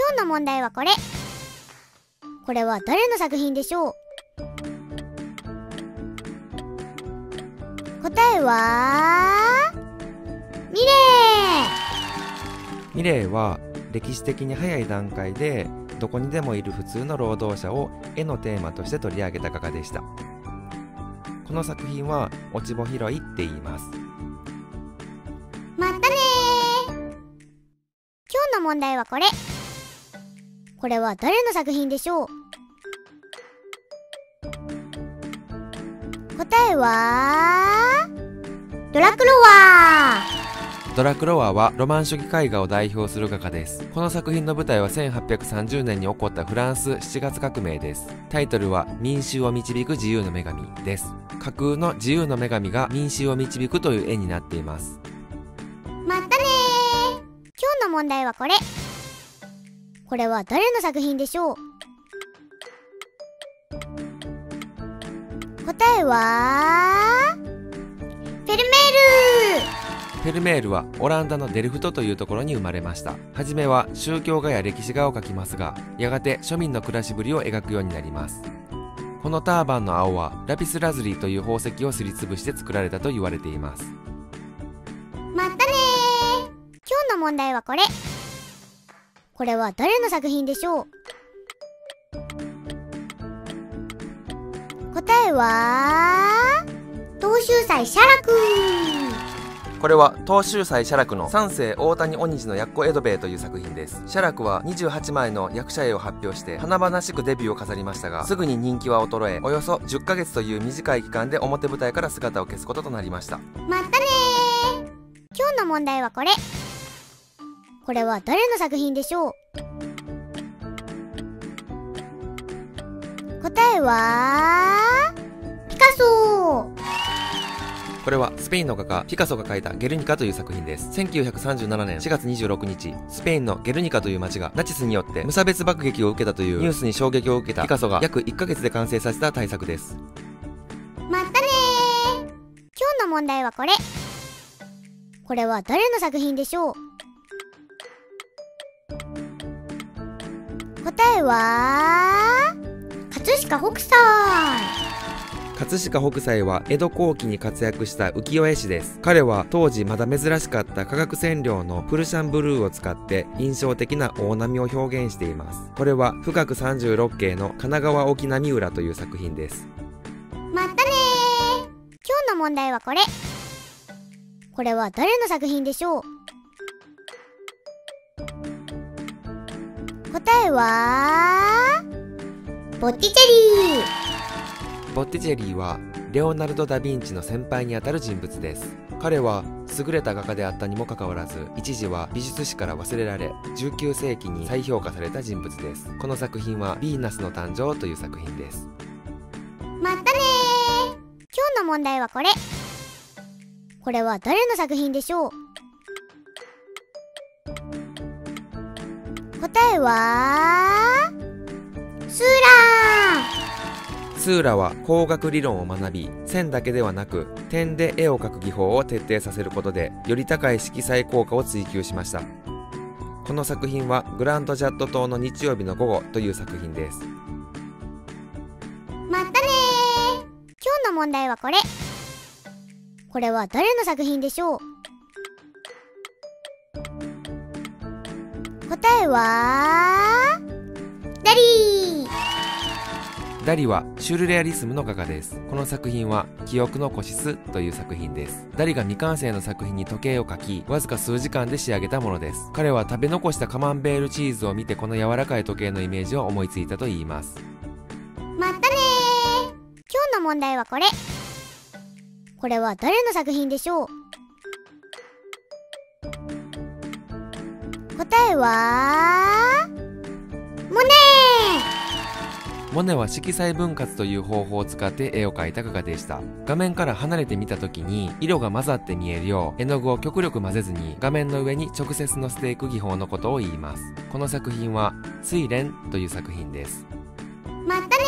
今日の問題はこれ。これは誰の作品でしょう？答えはミレミレーは歴史的に早い段階でどこにでもいる普通の労働者を絵のテーマとして取り上げた画家でした。この作品は落ち穂拾いって言います。ーまたねー。今日の問題はこれこれは誰の作品でしょう？答えはドラクロワドラクロワはロマン主義絵画を代表する画家です。この作品の舞台は1830年に起こったフランス7月革命です。タイトルは民衆を導く自由の女神です。架空の自由の女神が民衆を導くという絵になっています。ーまたねー。今日の問題はこれこれは誰の作品でしょう？答えは？フェルメールフェルメールはオランダのデルフトというところに生まれました。はじめは宗教画や歴史画を描きますが、やがて庶民の暮らしぶりを描くようになります。このターバンの青はラピスラズリという宝石をすりつぶして作られたと言われています。またねー今日の問題はこれこれは誰の作品でしょう？答えは東秀斎写楽これは東秀斎写楽の三世大谷鬼次の奴江戸兵衛という作品です。写楽は28枚の役者絵を発表して華々しくデビューを飾りましたが、すぐに人気は衰え、およそ10ヶ月という短い期間で表舞台から姿を消すこととなりました。またねー今日の問題はこれこれは誰の作品でしょう？答えはピカソ。これはスペインの画家ピカソが描いたゲルニカという作品です。1937年4月26日、スペインのゲルニカという街がナチスによって無差別爆撃を受けたというニュースに衝撃を受けたピカソが約1ヶ月で完成させた大作です。またねー。今日の問題はこれ。これは誰の作品でしょう？答えは葛飾北斎葛飾北斎は江戸後期に活躍した浮世絵師です。彼は当時まだ珍しかった化学染料のプルシャンブルーを使って印象的な大波を表現しています。これは深く36景の神奈川沖波浦という作品です。またねー今日の問題はこれこれは誰の作品でしょう？答えはボッティチェリー。ボッティチェリーはレオナルド・ダ・ヴィンチの先輩にあたる人物です。彼は優れた画家であったにもかかわらず一時は美術史から忘れられ19世紀に再評価された人物です。この作品は「ヴィーナスの誕生」という作品です。またねー。今日の問題はこれ。これは誰の作品でしょう？答えはスーラスーラは工学理論を学び線だけではなく点で絵を描く技法を徹底させることでより高い色彩効果を追求しました。この作品はグランドジャット島の日曜日の午後という作品です。またね今日の問題はこれ。これは誰の作品でしょう？答えは？ダリーダリはシュルレアリスムの画家です。この作品は記憶の固執という作品です。ダリが未完成の作品に時計を描き、わずか数時間で仕上げたものです。彼は食べ残したカマンベールチーズを見てこの柔らかい時計のイメージを思いついたと言います。またねー今日の問題はこれこれは誰の作品でしょう？答えはモネモネは色彩分割という方法を使って絵を描いた画家でした。画面から離れて見た時に色が混ざって見えるよう絵の具を極力混ぜずに画面の上に直接乗せていく技法のことを言います。この作品は睡蓮という作品です。ーまたね